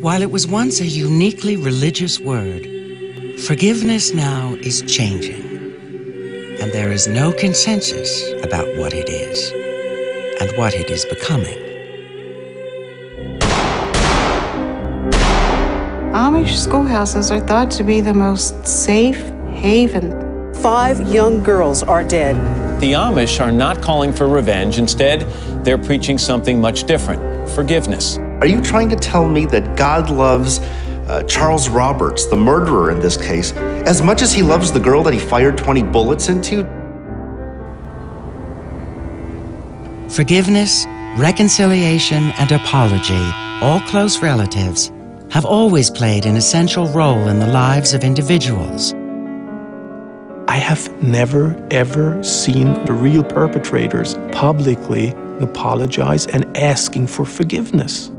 While it was once a uniquely religious word, forgiveness now is changing. And there is no consensus about what it is and what it is becoming. Amish schoolhouses are thought to be the most safe haven. Five young girls are dead. The Amish are not calling for revenge. Instead, they're preaching something much different forgiveness. Are you trying to tell me that God loves uh, Charles Roberts, the murderer in this case, as much as he loves the girl that he fired 20 bullets into? Forgiveness, reconciliation, and apology, all close relatives, have always played an essential role in the lives of individuals. I have never, ever seen the real perpetrators publicly apologize and asking for forgiveness.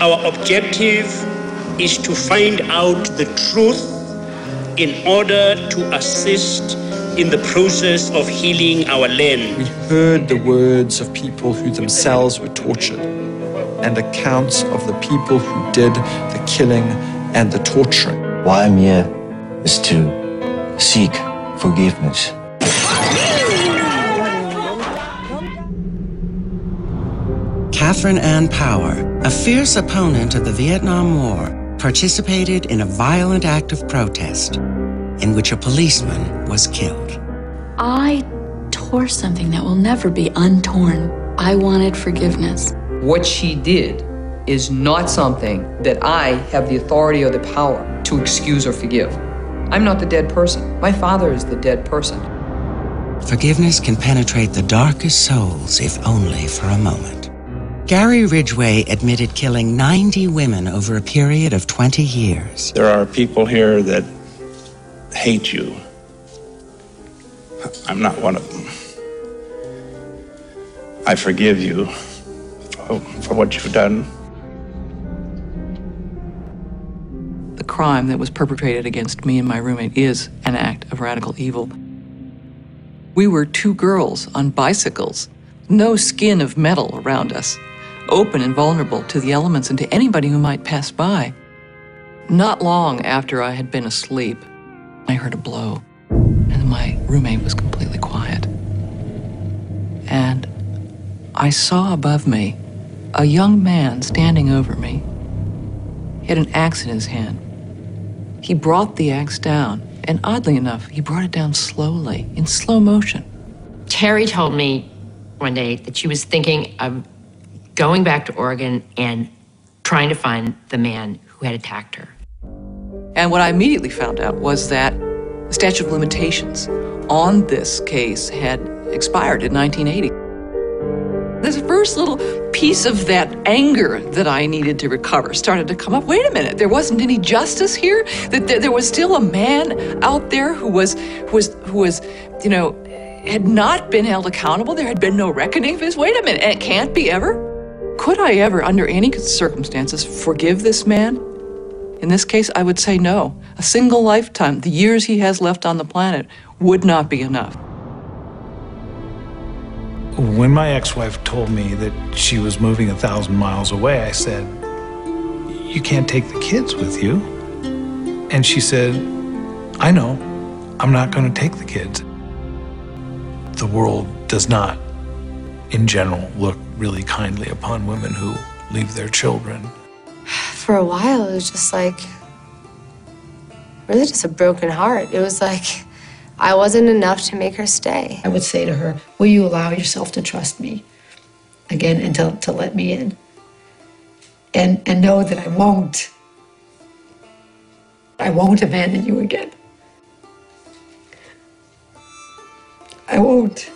Our objective is to find out the truth in order to assist in the process of healing our land. We heard the words of people who themselves were tortured and accounts of the people who did the killing and the torturing. Why I'm here is to seek forgiveness. Katherine Ann Power, a fierce opponent of the Vietnam War, participated in a violent act of protest in which a policeman was killed. I tore something that will never be untorn. I wanted forgiveness. What she did is not something that I have the authority or the power to excuse or forgive. I'm not the dead person. My father is the dead person. Forgiveness can penetrate the darkest souls, if only for a moment. Gary Ridgway admitted killing 90 women over a period of 20 years. There are people here that hate you. I'm not one of them. I forgive you for, for what you've done. The crime that was perpetrated against me and my roommate is an act of radical evil. We were two girls on bicycles, no skin of metal around us, open and vulnerable to the elements and to anybody who might pass by. Not long after I had been asleep, I heard a blow, and my roommate was completely quiet. And I saw above me a young man standing over me. He had an axe in his hand. He brought the axe down, and oddly enough, he brought it down slowly, in slow motion. Terry told me one day that she was thinking of going back to Oregon and trying to find the man who had attacked her. And what I immediately found out was that the statute of limitations on this case had expired in 1980. This first little piece of that anger that I needed to recover started to come up. Wait a minute, there wasn't any justice here. That there, was still a man out there who was, who was, who was, you know, had not been held accountable. There had been no reckoning of his. Wait a minute, it can't be ever. Could I ever, under any circumstances, forgive this man? In this case, I would say no. A single lifetime, the years he has left on the planet, would not be enough. When my ex wife told me that she was moving a thousand miles away, I said, You can't take the kids with you. And she said, I know, I'm not going to take the kids. The world does not, in general, look really kindly upon women who leave their children. For a while, it was just like, really just a broken heart. It was like, I wasn't enough to make her stay. I would say to her, Will you allow yourself to trust me again and to, to let me in? And, and know that I won't. I won't abandon you again. I won't.